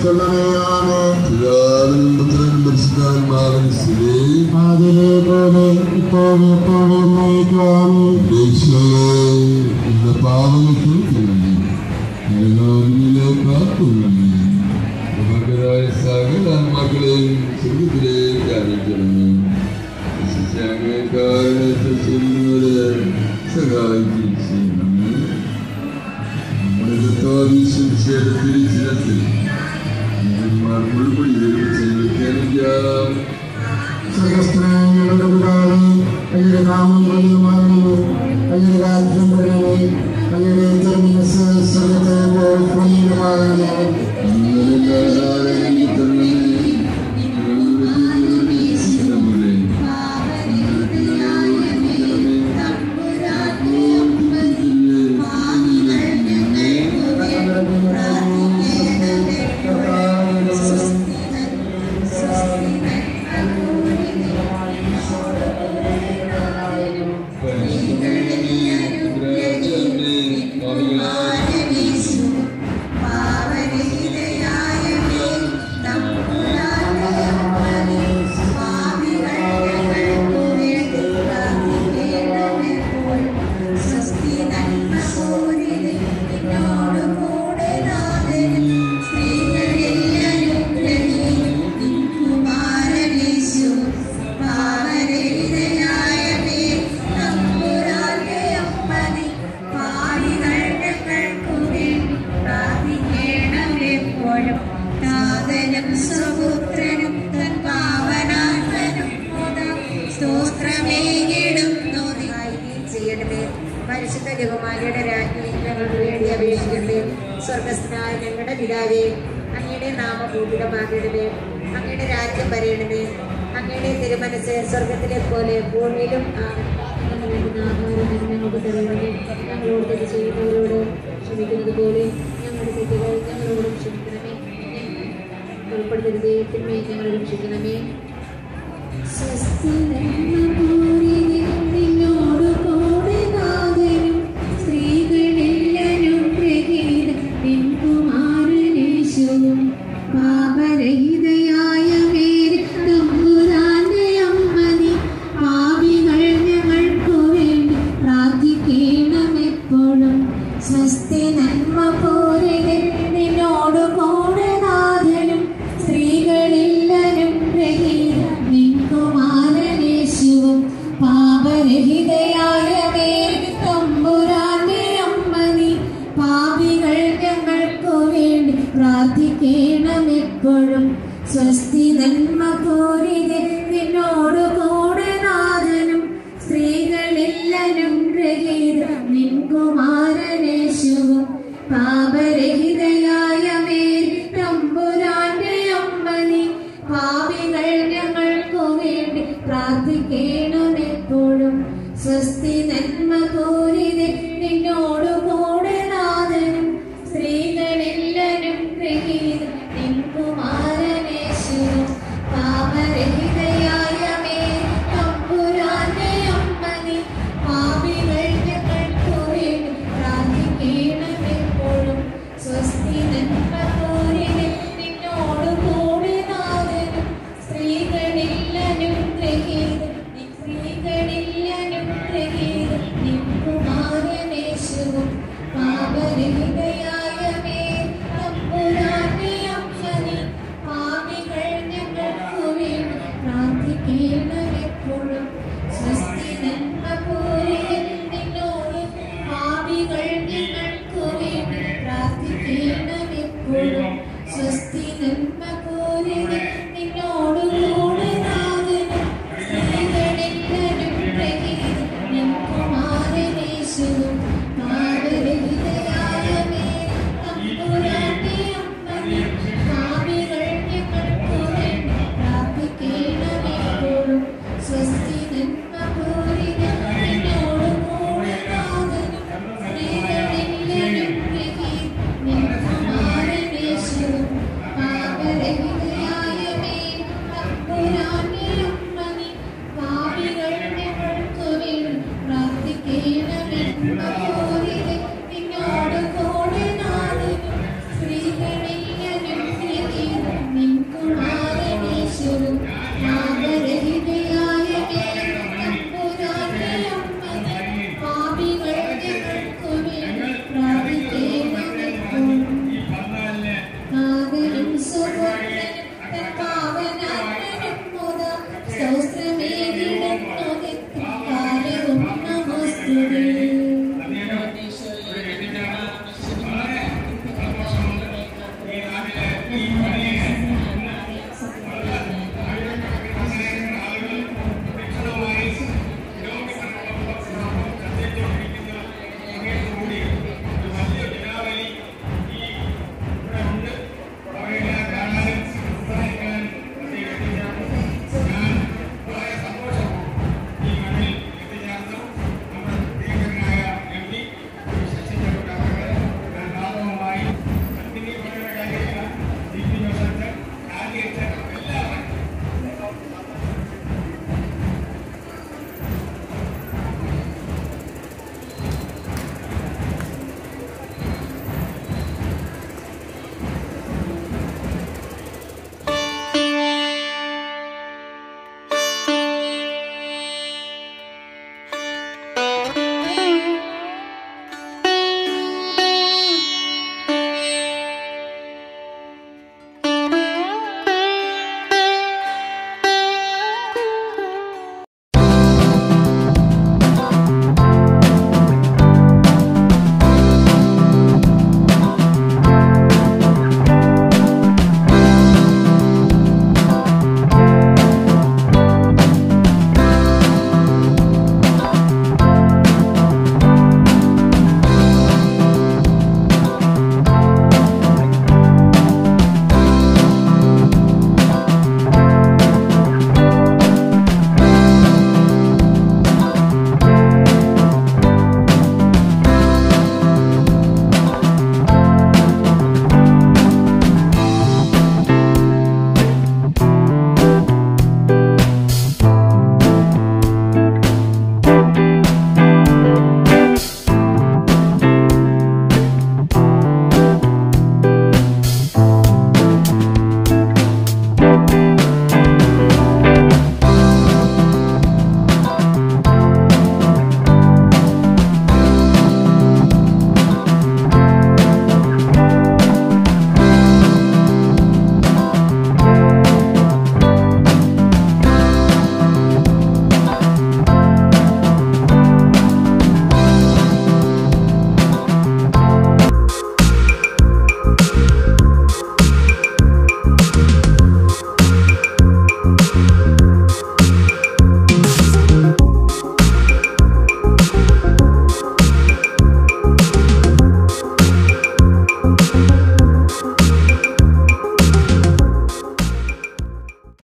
ചൊല്ലമേയാണ് പിതാവിനും പുത്രനും പരിശുദ്ധാത്മാവിനും അതിലെ പോലെ ഇപ്പോഴും എപ്പോഴും നയിക്കുവാനും ഇന്ന് പാവങ്ങൾക്ക് തന്നെ ഞങ്ങളോരിലേക്ക് തന്നെ മകരായ സകല ആത്മാക്കളെയും സ്വർഗത്തിലേക്ക് അറിയിക്കണമേ ശിഷ്യങ്ങളെക്കാരെ ചെയ്യുന്നവരെ സഹായിക്കുകയും ചെയ്യണമേ മൃഗത്തോട് ശിക്ഷയെ തിരിച്ചിരത്തിൽ orgulho പരിശുദ്ധ ജപമാലയുടെ രാജ്ഞി ഞങ്ങൾക്ക് വേണ്ടി അപേക്ഷിക്കണമേ. സ്വർഗസ്ഥനായ ഞങ്ങളുടെ പിതാവേ അങ്ങയുടെ നാമഭൂപിതമാകണമേ അങ്ങയുടെ രാജ്യം വരയണമേ അങ്ങയുടെ തിരുമനസ് സ്വർഗത്തിലെ പോലെ ഭൂമിയിലും. ഞങ്ങൾക്ക് തരണമേ ഞങ്ങളോട് ചെയ്യുന്നവരോട് ക്ഷമിക്കുന്നത് പോലെ ഞങ്ങളുടെ തെറ്റുകൾ ഞങ്ങളോടും ക്ഷമിക്കണമേ. ഉൾപ്പെടുത്തരുതേ. തിന്മയെ ഞങ്ങൾ രക്ഷിക്കണമേ. സ്വസ്തി 嗯